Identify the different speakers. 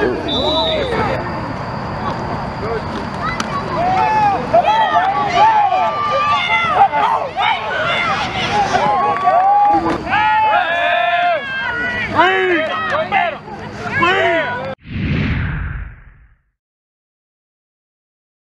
Speaker 1: Ooh.